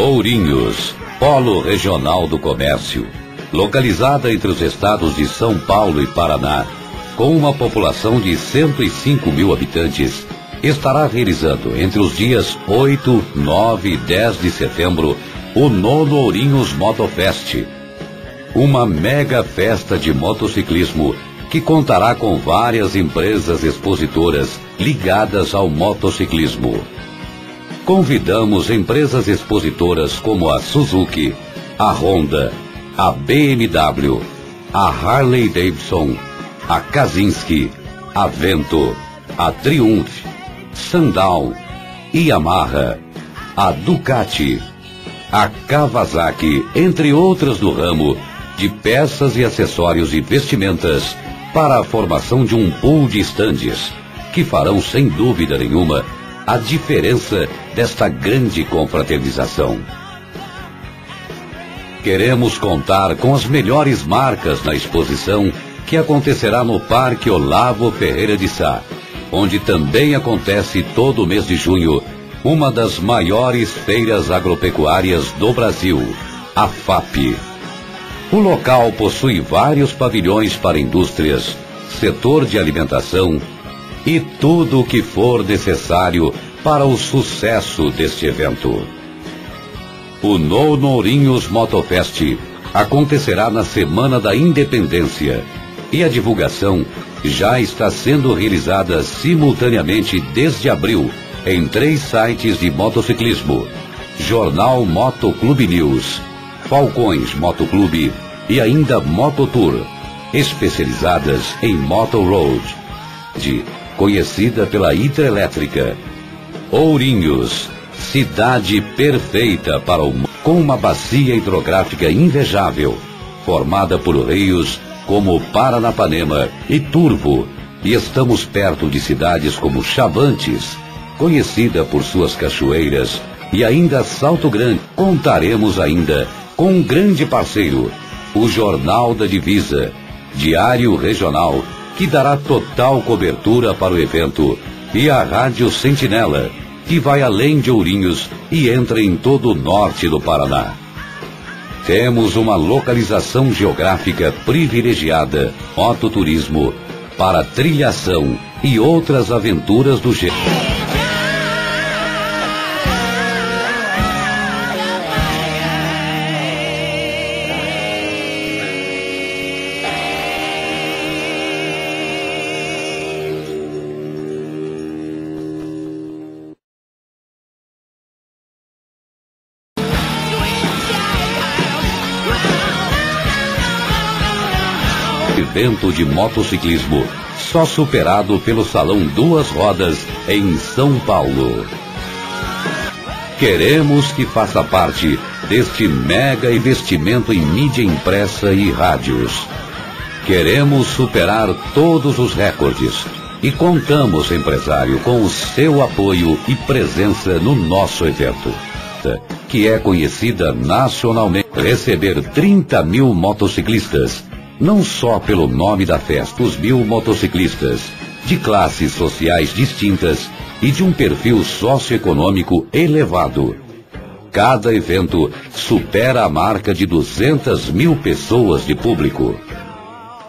Ourinhos, Polo Regional do Comércio, localizada entre os estados de São Paulo e Paraná, com uma população de 105 mil habitantes, estará realizando entre os dias 8, 9 e 10 de setembro o nono Ourinhos Motofest, uma mega festa de motociclismo que contará com várias empresas expositoras ligadas ao motociclismo. Convidamos empresas expositoras como a Suzuki, a Honda, a BMW, a Harley Davidson, a Kazinski, a Vento, a Triumph, Sandal, Yamaha, a Ducati, a Kawasaki, entre outras do ramo de peças e acessórios e vestimentas para a formação de um pool de estandes, que farão sem dúvida nenhuma a diferença desta grande confraternização. Queremos contar com as melhores marcas na exposição que acontecerá no Parque Olavo Ferreira de Sá, onde também acontece todo mês de junho uma das maiores feiras agropecuárias do Brasil, a FAP. O local possui vários pavilhões para indústrias, setor de alimentação e tudo o que for necessário para o sucesso deste evento. O Nono Ourinhos Motofest acontecerá na Semana da Independência e a divulgação já está sendo realizada simultaneamente desde abril em três sites de motociclismo: Jornal Motoclube News, Falcões Motoclube e ainda Mototour, especializadas em Moto Road, de, conhecida pela hidrelétrica. Ourinhos, cidade perfeita para o com uma bacia hidrográfica invejável, formada por rios como Paranapanema e Turvo, e estamos perto de cidades como Chavantes, conhecida por suas cachoeiras, e ainda Salto Grande. Contaremos ainda com um grande parceiro, o Jornal da Divisa, diário regional, que dará total cobertura para o evento, e a Rádio Sentinela, que vai além de Ourinhos e entra em todo o norte do Paraná. Temos uma localização geográfica privilegiada, mototurismo, para trilhação e outras aventuras do gênero. Evento de motociclismo, só superado pelo Salão Duas Rodas em São Paulo. Queremos que faça parte deste mega investimento em mídia impressa e rádios. Queremos superar todos os recordes e contamos, empresário, com o seu apoio e presença no nosso evento, que é conhecida nacionalmente. Receber 30 mil motociclistas não só pelo nome da festa, os mil motociclistas, de classes sociais distintas e de um perfil socioeconômico elevado. Cada evento supera a marca de 200 mil pessoas de público.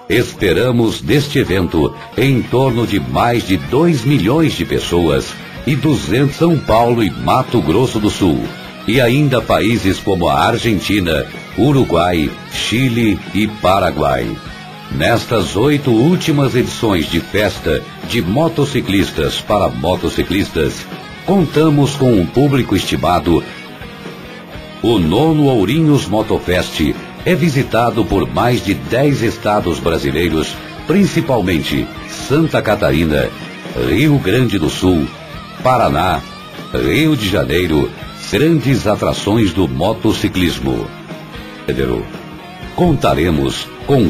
Esperamos deste evento em torno de mais de 2 milhões de pessoas e 200 São Paulo e Mato Grosso do Sul e ainda países como a Argentina, Uruguai, Chile e Paraguai. Nestas oito últimas edições de festa de motociclistas para motociclistas, contamos com um público estimado. O nono Ourinhos Motofest é visitado por mais de 10 estados brasileiros, principalmente Santa Catarina, Rio Grande do Sul, Paraná, Rio de Janeiro, grandes atrações do motociclismo. Contaremos com